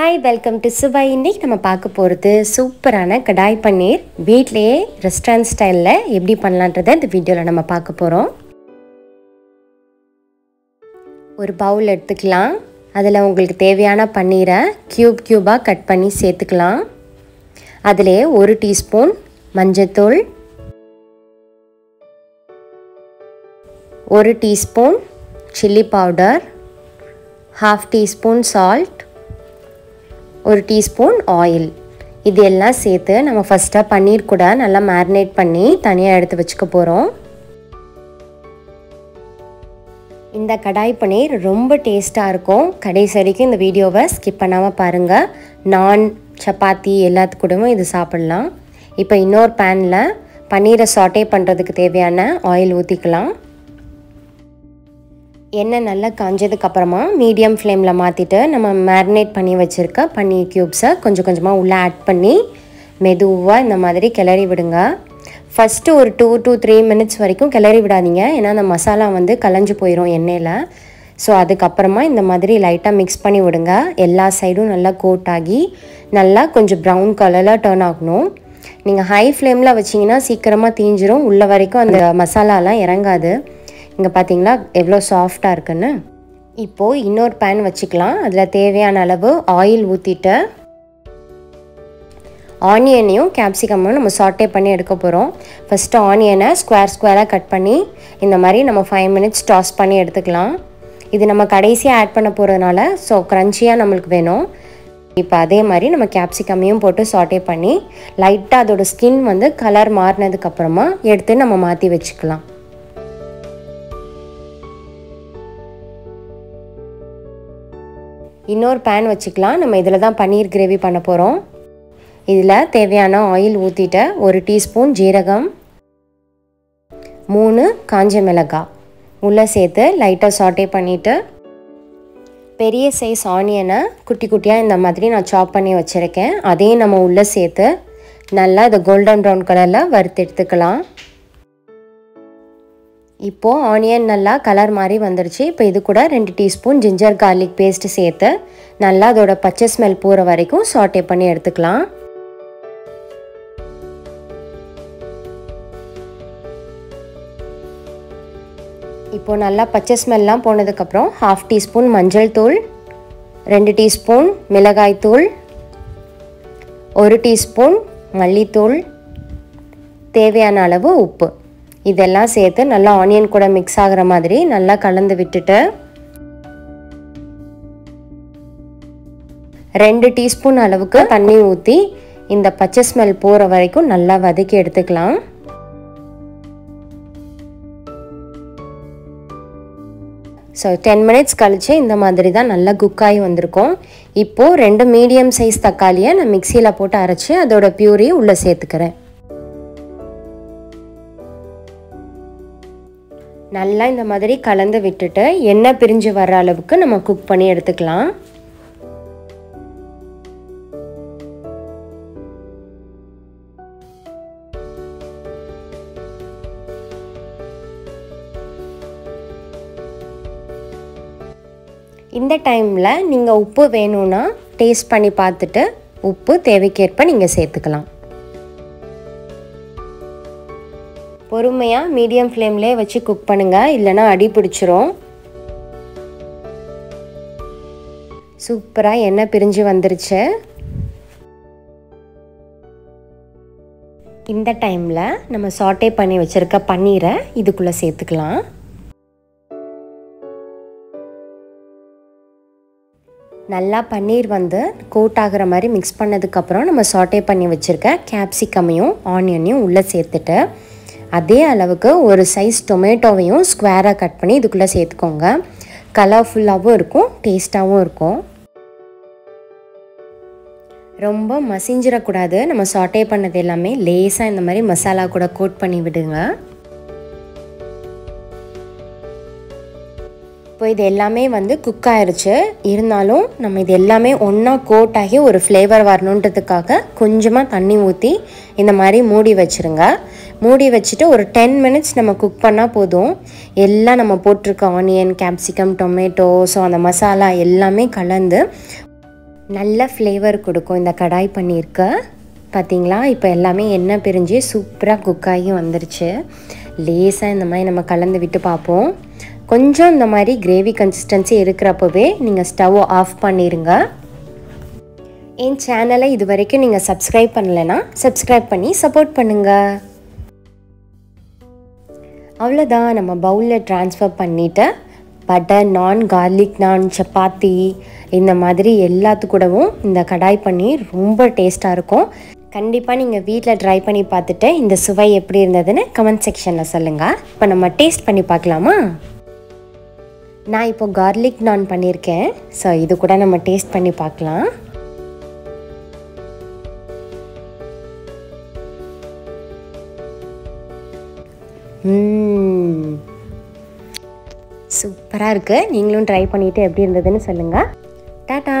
Hi welcome to Subha இன்னைக்கு நம்ம பார்க்க போகிறது சூப்பரான கடாய் பன்னீர். வீட்லேயே ரெஸ்டாரண்ட் ஸ்டைலில் எப்படி பண்ணலான்றதை இந்த வீடியோவில் நம்ம பார்க்க போகிறோம் ஒரு பவுல் எடுத்துக்கலாம். அதில் உங்களுக்கு தேவையான பன்னீரை க்யூப் க்யூபாக கட் பண்ணி சேர்த்துக்கலாம். அதிலே ஒரு டீஸ்பூன் மஞ்சத்தூள். ஒரு teaspoon chilli powder half teaspoon salt ஒரு டீஸ்பூன் ஆயில் இது எல்லாம் சேர்த்து நம்ம ஃபஸ்ட்டாக பன்னீர் கூட நல்லா மேரினேட் பண்ணி தனியாக எடுத்து வச்சுக்க போகிறோம் இந்த கடாய் பன்னீர் ரொம்ப டேஸ்ட்டாக இருக்கும். கடைசி வரைக்கும் இந்த வீடியோவை ஸ்கிப் பண்ணாமல் பாருங்கள் நான் சப்பாத்தி எல்லாத்துக்கூடவும் இது சாப்பிட்லாம். இப்போ இன்னொரு பேனில் பன்னீரை சாட்டே பண்ணுறதுக்கு தேவையான ஆயில் ஊற்றிக்கலாம் எண்ணெய் நல்லா காஞ்சதுக்கப்புறமா மீடியம் ஃப்ளேமில் மாற்றிட்டு நம்ம மேரினேட் பண்ணி வச்சுருக்க பன்னீர் க்யூப்ஸை கொஞ்சம் கொஞ்சமாக உள்ளே ஆட் பண்ணி மெதுவாக இந்த மாதிரி கிளறி விடுங்க. ஃபஸ்ட்டு ஒரு டூ டூ த்ரீ மினிட்ஸ் வரைக்கும் கிளறி விடாதீங்க. ஏன்னா அந்த மசாலா வந்து கலைஞ்சு போயிடும் எண்ணெயில். ஸோ அதுக்கப்புறமா இந்த மாதிரி லைட்டாக மிக்ஸ் பண்ணி விடுங்க. எல்லா சைடும் நல்லா கோட் ஆகி நல்லா கொஞ்சம் ப்ரௌன் கலரில் டேர்ன் ஆகணும். நீங்கள் ஹை ஃப்ளேமில் வச்சிங்கன்னா சீக்கிரமாக தீஞ்சிரும். உள்ள வரைக்கும் அந்த மசாலாலாம் இறங்காது. இங்கே பார்த்தீங்களா எவ்வளோ சாஃப்டாக இருக்குன்னு. இப்போது இன்னொரு பேன் வச்சுக்கலாம். அதில் தேவையான அளவு ஆயில் ஊற்றிட்டு ஆனியனையும் கேப்சிகமும் நம்ம சாட்டே பண்ணி எடுக்க போகிறோம் ஃபஸ்ட்டு ஆனியனை ஸ்கொயர் ஸ்கொயராக கட் பண்ணி இந்த மாதிரி நம்ம ஃபைவ் மினிட்ஸ் டாஸ் பண்ணி எடுத்துக்கலாம். இது நம்ம கடைசியாக ஆட் பண்ண போகிறதுனால ஸோ க்ரன்ச்சியாக நம்மளுக்கு வேணும். இப்போ அதே மாதிரி நம்ம கேப்சிகமையும் போட்டு சாட்டே பண்ணி லைட்டாக அதோட ஸ்கின் வந்து கலர் மாறினதுக்கப்புறமா எடுத்து நம்ம மாற்றி வச்சுக்கலாம். இன்னொரு பேன் வச்சுக்கலாம். நம்ம இதில் தான் பன்னீர் கிரேவி பண்ண போகிறோம் இதில் தேவையான ஆயில் ஊற்றிட்டு ஒரு டீஸ்பூன் ஜீரகம் மூணு காஞ்ச மிளகாய். உள்ளே சேர்த்து லைட்டாக சாட்டே பண்ணிவிட்டு பெரிய சைஸ் ஆனியனை குட்டி குட்டியாக இந்த மாதிரி நான் சாப் பண்ணி வச்சுருக்கேன். அதையும் நம்ம உள்ளே சேர்த்து நல்லா இதை கோல்டன் ப்ரௌன் கலரில் வறுத்து எடுத்துக்கலாம். இப்போது ஆனியன் நல்லா கலர் மாதிரி வந்துருச்சு. இப்போ இது கூட ரெண்டு டீஸ்பூன் ஜிஞ்சர் கார்லிக் பேஸ்ட்டு சேர்த்து நல்லா அதோட பச்சை ஸ்மெல் போகிற வரைக்கும் சாட்டே பண்ணி எடுத்துக்கலாம். இப்போது நல்லா பச்சை ஸ்மெல்லாம் போனதுக்கப்புறம் ஹாஃப் டீஸ்பூன் மஞ்சள் தூள் ரெண்டு டீஸ்பூன் மிளகாய் தூள் ஒரு டீஸ்பூன் மல்லித்தூள் தேவையான அளவு உப்பு. இதெல்லாம் சேர்த்து நல்லா ஆனியன் கூட மிக்ஸ் ஆகிற மாதிரி நல்லா கலந்து விட்டுட்டு ரெண்டு டீஸ்பூன் அளவுக்கு தண்ணி ஊற்றி இந்த பச்சை ஸ்மெல் போகிற வரைக்கும் நல்லா வதக்கி எடுத்துக்கலாம். ஸோ டென் மினிட்ஸ் கழித்து இந்த மாதிரி தான் நல்லா குக்காகி வந்திருக்கும். இப்போது ரெண்டு மீடியம் சைஸ் தக்காளியை நான் மிக்சியில் போட்டு அரைச்சி அதோட பியூரியை உள்ளே சேர்த்துக்கிறேன். நல்லா இந்த மாதிரி கலந்து விட்டுட்டு எண்ணெய் பிரிஞ்சு வர்ற அளவுக்கு நம்ம குக் பண்ணி எடுத்துக்கலாம். இந்த டைமில் நீங்கள் உப்பு வேணும்னா டேஸ்ட் பண்ணி பார்த்துட்டு உப்பு தேவைக்கேற்ப நீங்கள் சேர்த்துக்கலாம். பொறுமையாக மீடியம் ஃப்ளேம்லேயே வச்சு குக் பண்ணுங்கள் இல்லைனா அடி பிடிச்சிரும். சூப்பராக எண்ணெய் பிரிஞ்சு வந்துருச்சு. இந்த டைமில் நம்ம சாட்டே பண்ணி வச்சுருக்க பன்னீரை இதுக்குள்ளே சேர்த்துக்கலாம். நல்லா பன்னீர் வந்து கோட் ஆகிற மாதிரி மிக்ஸ் பண்ணதுக்கப்புறம் நம்ம சாட்டே பண்ணி வச்சுருக்க கேப்சிகமையும் ஆனியனையும் உள்ளே சேர்த்துட்டு அதே அளவுக்கு ஒரு சைஸ் டொமேட்டோவையும் ஸ்கொயராக கட் பண்ணி இதுக்குள்ளே சேர்த்துக்கோங்க. கலர்ஃபுல்லாகவும் இருக்கும் டேஸ்ட்டாகவும் இருக்கும். ரொம்ப மசிஞ்சிடக்கூடாது. நம்ம சாட்டே பண்ணது எல்லாமே லேஸாக இந்த மாதிரி மசாலா கூட கோட் பண்ணி விடுங்க. இப்போ இது எல்லாமே வந்து குக் ஆயிடுச்சு இருந்தாலும் நம்ம இது எல்லாமே ஒன்றா கோட் ஆகி ஒரு ஃப்ளேவர் வரணுன்றதுக்காக கொஞ்சமாக தண்ணி ஊற்றி இந்த மாதிரி மூடி வச்சுருங்க. மூடி வச்சுட்டு ஒரு டென் மினிட்ஸ் நம்ம குக் பண்ணால் போதும். எல்லாம் நம்ம போட்டிருக்க ஆனியன் கேப்சிகம் டொமேட்டோ ஸோ அந்த மசாலா எல்லாமே கலந்து நல்ல ஃப்ளேவர் கொடுக்கும் இந்த கடாய் பண்ணியிருக்க பார்த்தீங்களா இப்போ எல்லாமே எண்ணெய் பிரிஞ்சு சூப்பராக குக் ஆகி வந்துருச்சு. லேசாக இந்த மாதிரி நம்ம கலந்து விட்டு பார்ப்போம். கொஞ்சம் இந்த மாதிரி கிரேவி கன்சிஸ்டன்சி இருக்கிறப்பவே நீங்கள் ஸ்டவ் ஆஃப் பண்ணிடுங்க என் சேனலை இது வரைக்கும் நீங்கள் சப்ஸ்கிரைப் பண்ணலைன்னா சப்ஸ்கிரைப் பண்ணி சப்போர்ட் பண்ணுங்கள் அவ்வளோதான் நம்ம பவுலில் ட்ரான்ஸ்ஃபர் பண்ணிவிட்டு பட்டர் நான் கார்லிக் நான் சப்பாத்தி இந்த மாதிரி எல்லாத்துக்கூடவும் இந்த கடாய் பன்னீர் ரொம்ப டேஸ்ட்டாக இருக்கும். கண்டிப்பாக நீங்கள் வீட்டில் ட்ரை பண்ணி பார்த்துட்டு இந்த சுவை எப்படி இருந்ததுன்னு கமெண்ட் செக்ஷனில் சொல்லுங்கள் இப்போ நம்ம டேஸ்ட் பண்ணி பார்க்கலாமா? நான் இப்போ கார்லிக் நான் பண்ணியிருக்கேன் ஸோ இது கூட நம்ம டேஸ்ட் பண்ணி பார்க்கலாம். சூப்பராக இருக்குது நீங்களும் ட்ரை பண்ணிவிட்டு எப்படி இருந்ததுன்னு சொல்லுங்கள் டாட்டா